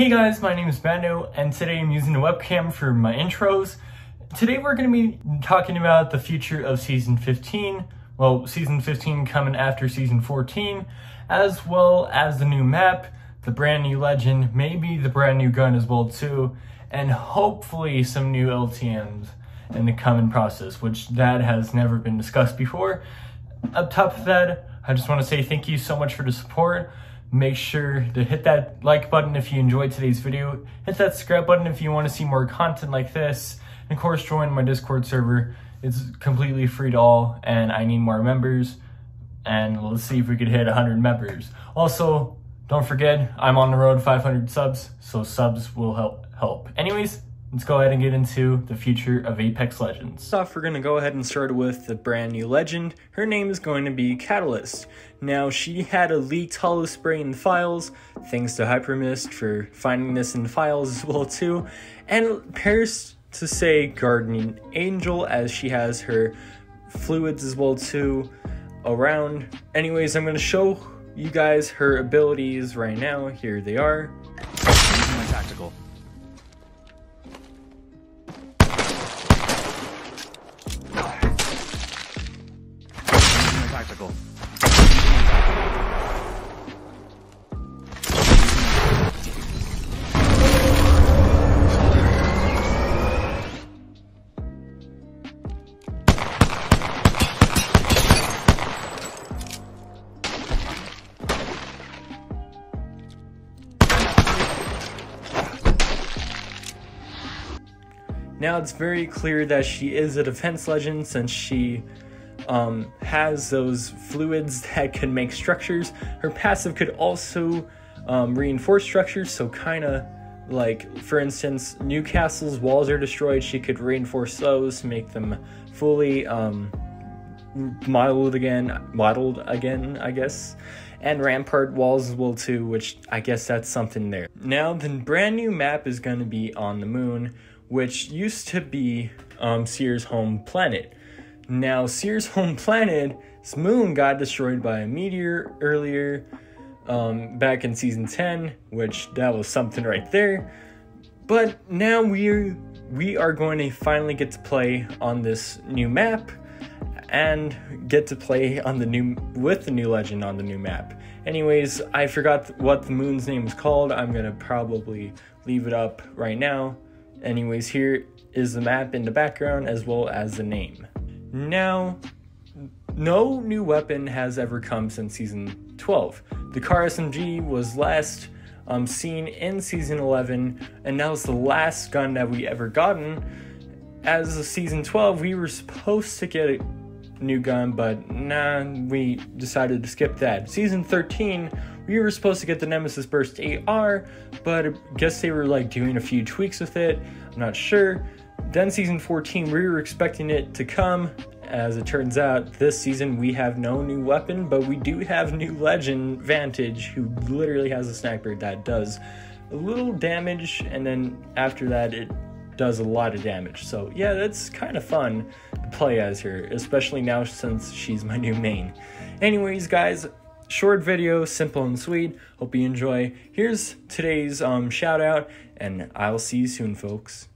Hey guys, my name is Mando, and today I'm using the webcam for my intros. Today we're going to be talking about the future of Season 15, well, Season 15 coming after Season 14, as well as the new map, the brand new legend, maybe the brand new gun as well too, and hopefully some new LTMs in the coming process, which that has never been discussed before. Up top of that, I just want to say thank you so much for the support. Make sure to hit that like button if you enjoyed today's video. Hit that subscribe button if you want to see more content like this. And of course, join my Discord server. It's completely free to all, and I need more members. And let's see if we could hit 100 members. Also, don't forget, I'm on the road 500 subs, so subs will help. help. Anyways, let's go ahead and get into the future of Apex Legends. First off, we're going to go ahead and start with the brand new legend. Her name is going to be Catalyst. Now, she had a leaked holo spray in files, thanks to Hypermyst for finding this in files as well too, and appears to say Guardian Angel as she has her fluids as well too around. Anyways, I'm going to show you guys her abilities right now. Here they are. Using my tactical. Tactical. Now it's very clear that she is a defense legend since she um, has those fluids that can make structures. Her passive could also um, reinforce structures, so kind of like, for instance, Newcastle's walls are destroyed. She could reinforce those to make them fully um, modeled again, modeled again, I guess. And Rampart walls will too, which I guess that's something there. Now the brand new map is going to be on the moon, which used to be um, Seer's home planet. Now, Seer's home planet's moon got destroyed by a meteor earlier um, back in season 10, which that was something right there. But now we're we are going to finally get to play on this new map and get to play on the new with the new legend on the new map. Anyways, I forgot what the moon's name was called. I'm gonna probably leave it up right now. Anyways, here is the map in the background as well as the name. Now, no new weapon has ever come since season 12. The car SMG was last um, seen in season 11, and that was the last gun that we ever gotten. As of season 12, we were supposed to get a new gun, but nah, we decided to skip that. Season 13, we were supposed to get the Nemesis Burst AR, but I guess they were like doing a few tweaks with it. I'm not sure. Then season 14, we were expecting it to come. As it turns out, this season we have no new weapon, but we do have new legend Vantage, who literally has a sniper that does a little damage, and then after that, it does a lot of damage. So yeah, that's kind of fun to play as her, especially now since she's my new main. Anyways, guys, short video, simple and sweet. Hope you enjoy. Here's today's um, shout out, and I'll see you soon, folks.